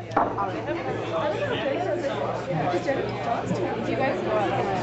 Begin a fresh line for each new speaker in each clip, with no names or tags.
Do you guys go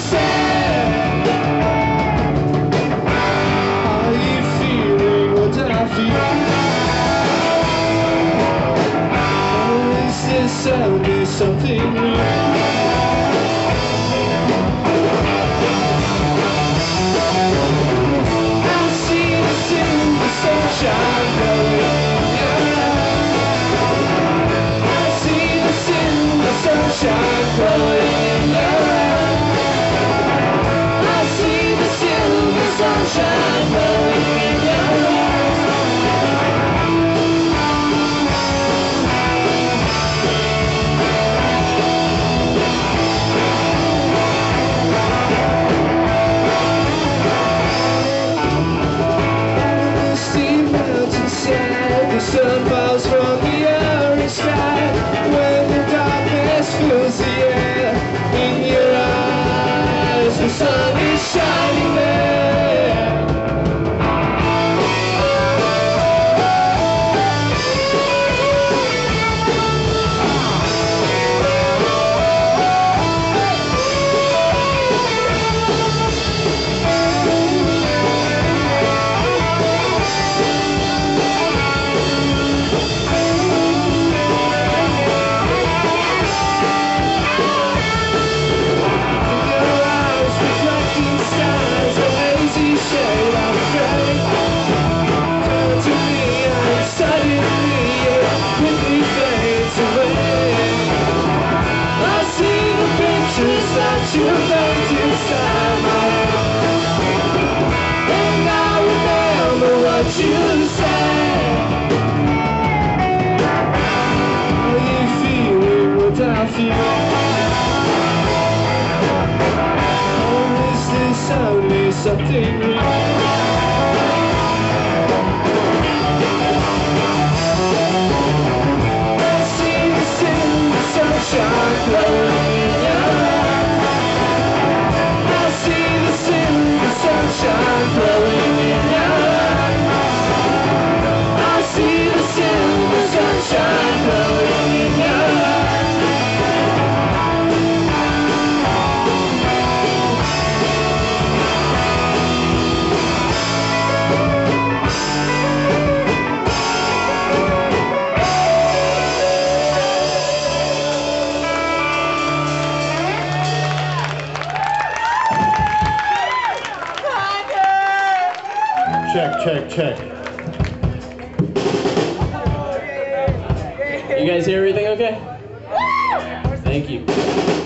say.
check, check, check. You guys hear everything okay? Thank you.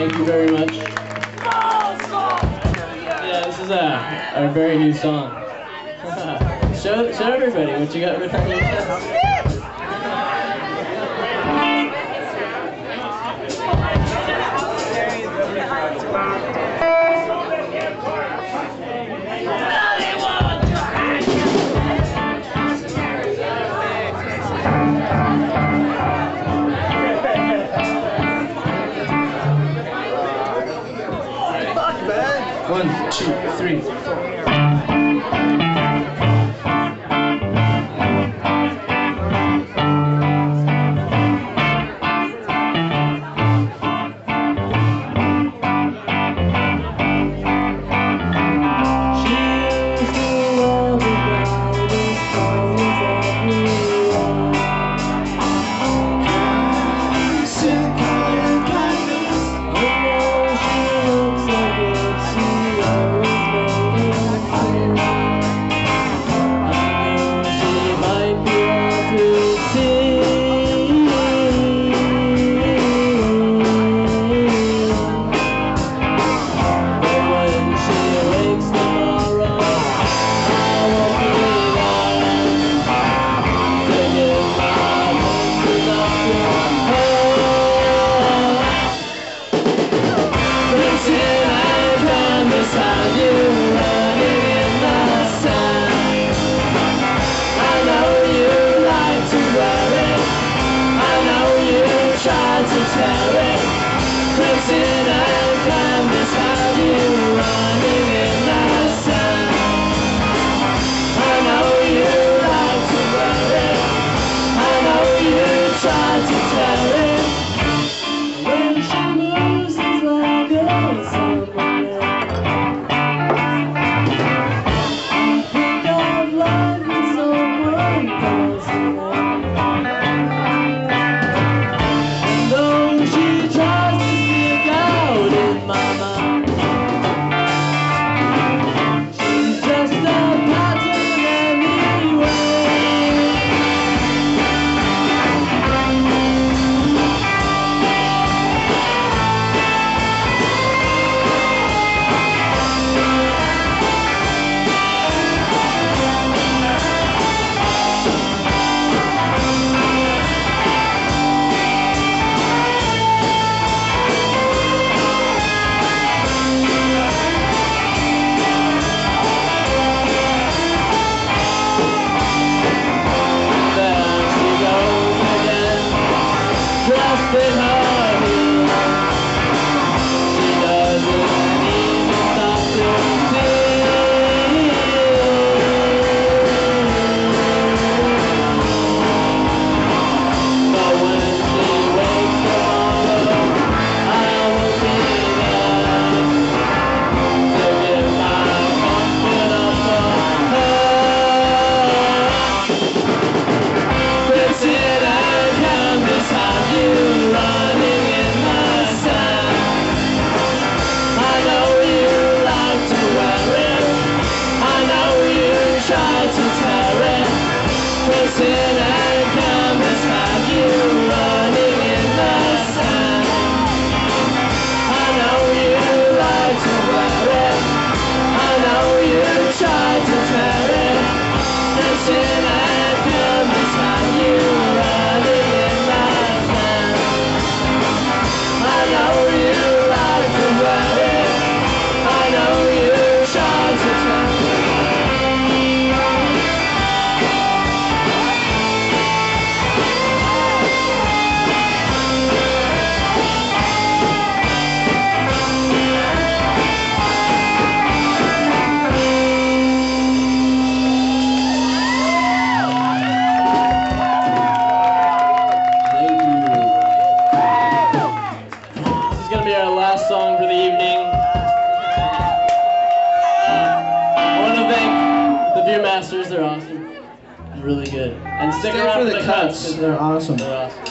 Thank you very much. Yeah, this is a, our very new song. show, show everybody what you got written. two, three, four. Viewmasters, they're awesome. They're Really good. And stick
Stay
around
for the cuts.
'cause
They're awesome.
They're awesome.